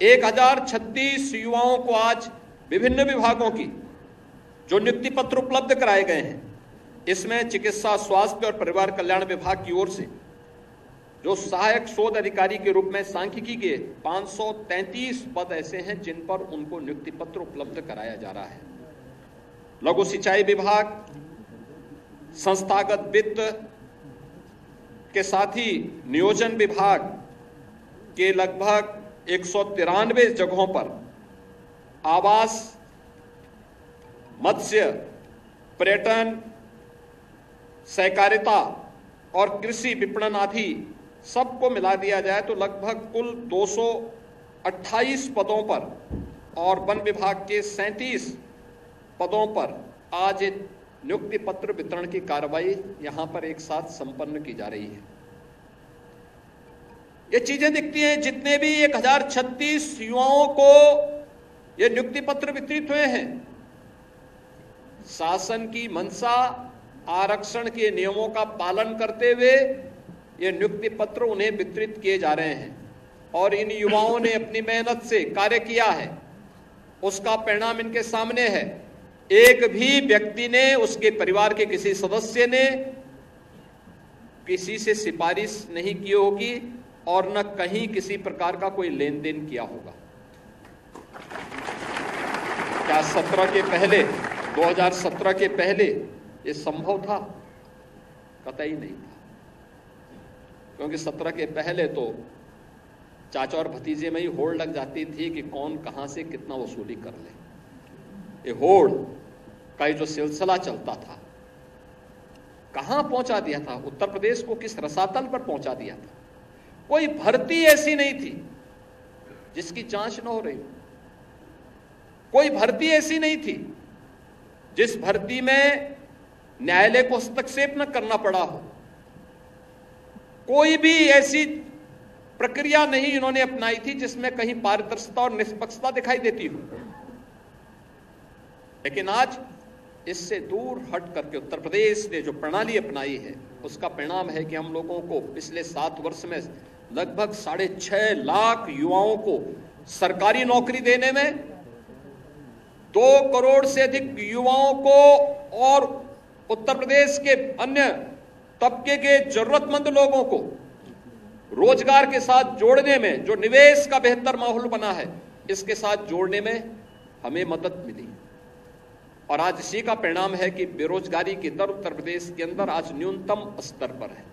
एक हज़ार छत्तीस युवाओं को आज विभिन्न विभागों की जो नियुक्ति पत्र उपलब्ध कराए गए हैं, इसमें चिकित्सा, स्वास्थ्य और परिवार कल्याण विभाग की ओर से जो सहायक शोध अधिकारी के रूप में सांख्यिकी के 533 पद ऐसे हैं जिन पर उनको नियुक्ति पत्र उपलब्ध कराया जा रहा है। लघु सिंचाई विभाग, संस्थागत वित्त के साथ ही नियोजन विभाग के लगभग एक सौ तिरानवे जगहों पर आवास, मत्स्य, पर्यटन, सहकारिता और कृषि विपणन आदि सबको मिला दिया जाए तो लगभग कुल 228 पदों पर और वन विभाग के 37 पदों पर आज नियुक्ति पत्र वितरण की कार्रवाई यहाँ पर एक साथ संपन्न की जा रही है। ये चीज़ें दिखती हैं, जितने भी एक हज़ार छत्तीस युवाओं को ये नियुक्ति पत्र वितरित हुए हैं। शासन की मंशा, आरक्षण के नियमों का पालन करते हुए ये नियुक्ति पत्र उन्हें वितरित किए जा रहे हैं और इन युवाओं ने अपनी मेहनत से कार्य किया है। उसका परिणाम इनके सामने है। एक भी व्यक्ति ने, उसके परिवार के किसी सदस्य ने किसी से सिफारिश नहीं की होगी। और न कहीं किसी प्रकार का कोई लेन देन किया होगा। क्या सत्रह के पहले 2017 के पहले ये संभव था? कतई नहीं था। क्योंकि सत्रह के पहले तो चाचा और भतीजे में ही होड़ लग जाती थी कि कौन कहाँ से कितना वसूली कर ले। ये होड़ का जो सिलसिला चलता था, कहाँ पहुँचा दिया था? उत्तर प्रदेश को किस रसातल पर पहुँचा दिया था? कोई भर्ती ऐसी नहीं थी जिसकी जाँच न हो रही कोई भर्ती ऐसी नहीं थी जिस भर्ती में न्यायालय को हस्तक्षेप न करना पड़ा हो। कोई भी ऐसी प्रक्रिया नहीं इन्होंने अपनाई थी जिसमें कहीं पारदर्शिता और निष्पक्षता दिखाई देती हो। लेकिन आज इससे दूर हट करके उत्तर प्रदेश ने जो प्रणाली अपनाई है, उसका परिणाम है कि हम लोगों को पिछले सात वर्ष में लगभग साढ़े छह लाख युवाओं को सरकारी नौकरी देने में, दो करोड़ से अधिक युवाओं को और उत्तर प्रदेश के अन्य तबके के जरूरतमंद लोगों को रोज़गार के साथ जोड़ने में, जो निवेश का बेहतर माहौल बना है, इसके साथ जोड़ने में हमें मदद मिली। और आज इसी का परिणाम है कि बेरोजगारी की दर उत्तर प्रदेश के अंदर आज न्यूनतम स्तर पर है।